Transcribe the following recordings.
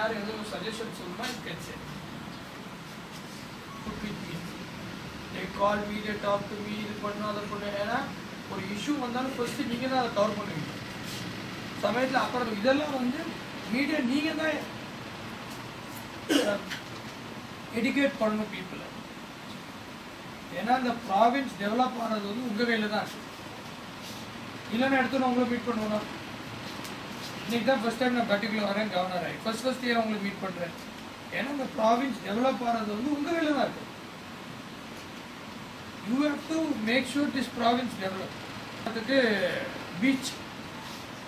நீங்க யார் எதுவும் சஜஷன் சொல்லுமா you can say. Put with. They call me, they talk to me, இது பண்ணு அதை பண்ணு ஏன்னா ஒரு இஷ்யூ வந்தாலும் ஃபஸ்ட்டு நீங்க தான் அதை கவர் பண்ணுவீங்க சமயத்தில் அப்புறம் இதெல்லாம் வந்து மீடியா நீங்க தான் எடுக்கேட் பண்ணணும் பீப்புளை ஏன்னா இந்த ப்ராவின்ஸ் டெவலப் ஆனது வந்து உங்கள் கையில் தான் இருக்குது இல்லைன்னா எடுத்து உங்களை மீட் பண்ணுவோம் இன்னைக்கு தான் ஃபர்ஸ்ட் டைம் நான் பர்டிகுலர் வரேன் கவர்னர் ஆகி ஃபர்ஸ்ட் ஃபர்ஸ்ட் இயர் உங்களுக்கு மீட் பண்ணுறேன் ஏன்னா இந்த ப்ராவின்ஸ் டெவலப் ஆகிறது வந்து உங்கள் வேலை தான் இருக்கு. You have to make sure this province develop அதுக்கு பீச்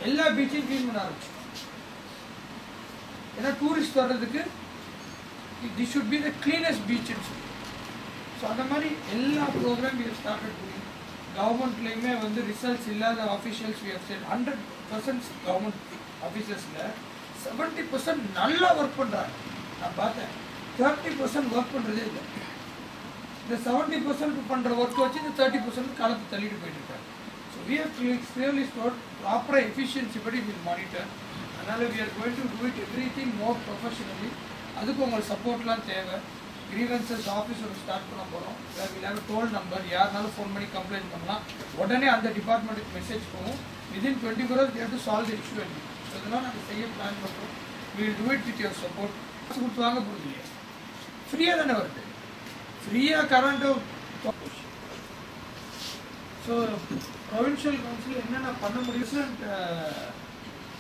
எல்லா பீச்சையும் க்ளீன் பண்ண ஆரம்பிச்சு. ஏன்னா டூரிஸ்ட் வர்றதுக்கு the should be the cleanest பீச்சுன்னு சொல்லி. ஸோ அந்த மாதிரி எல்லா ப்ரோக்ராம் இது ஸ்டார்டட் பண்ணி கவர்மெண்ட்லேயுமே வந்து ரிசல்ட்ஸ் இல்லாத officials we have set hundred percent government ஆஃபீஸர்ஸில் seventy percent நல்லா ஒர்க் பண்ணுறாங்க நான் பார்த்தேன். தேர்ட்டி பர்சன்ட் ஒர்க் பண்ணுறதே இல்லை. இந்த செவன்ட்டி பர்சன்ட் பண்ணுற ஒர்க் வச்சு இந்த தேர்ட்டி பர்சன்ட் காலத்தை தள்ளிட்டு போயிட்டுருக்காங்க ஸோ வி ஹவ் கிளியர்லி ப்ராப்பராக எஃபிஷியன்சி படி வில் மானிட்டர் அதனால் we are going to do it everything more professionally அதுக்கு உங்களுக்கு சப்போர்ட்லாம் தேவை. கிரீவன்சஸ் ஆஃபீஸ் ஒன்று ஸ்டார்ட் பண்ண போகிறோம் வில் ஹேவ் டோல் நம்பர் யாருனாலும் ஃபோன் பண்ணி கம்ப்ளைண்ட் பண்ணலாம். உடனே அந்த டிபார்ட்மெண்ட்டுக்கு மெசேஜ் போகும். Within twenty four hours to solve the issue அதெல்லாம் நாங்கள் செய்ய பிளான் பண்ணுறோம் will do it with your support காசு கொடுத்து வாங்க போகிறது இல்லையா? ஃப்ரீயாக தானே வருது. ஃப்ரீயாக கரண்ட்டு ஸோ ப்ரொவின்ஷியல் கவுன்சில் என்னென்ன பண்ண முடியும்?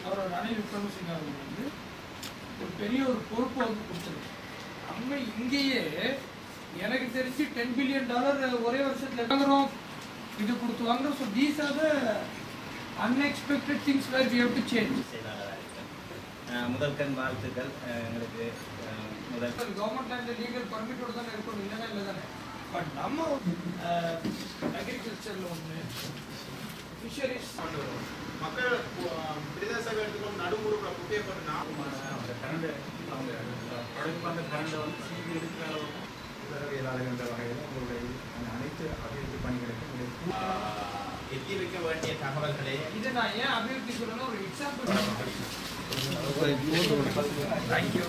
அவரோட ரணில் விக்ரமசிங்க அவர்கள் வந்து ஒரு பெரிய ஒரு பொறுப்பு வந்து கொடுத்துருக்கு அவங்க இங்கேயே எனக்கு தெரிஞ்சு டென் பில்லியன் டாலர் ஒரே வருஷத்துல வாங்குறோம். இது கொடுத்து வாங்குறோம். So these are the unexpected things where we have to change முதல் கண் வாழ்த்துக்கள் எங்களுக்கு முதல் கவர்மெண்ட் அந்த லீகல் பர்மிட்டோட தானே இருக்கணும் இல்லைன்னா இல்லை தானே பட் நம்ம அக்ரிகல்ச்சரில் ஒன்று ஃபிஷரிஸ் மக்கள் பிரதேச எடுத்துக்கொண்டு நடுமுறை குட்டியப்பட்டு நான் உதவியாளர்கள் என்ற வகையில் உங்களுடைய அனைத்து அபிவிருத்தி பணிகளுக்கும் ಎತ್ತಿರಕ್ಕೆ ಬನ್ನಿ ಠಾಕರ ಕಡೆ ಇದನ್ನ ಏನು ಅಭಿವೃದ್ಧಿ ಕೊಡೋಣ ಅವ್ರು ಇಟ್ಸಾಕ್ಬಿಟ್ಟು ಥ್ಯಾಂಕ್ ಯು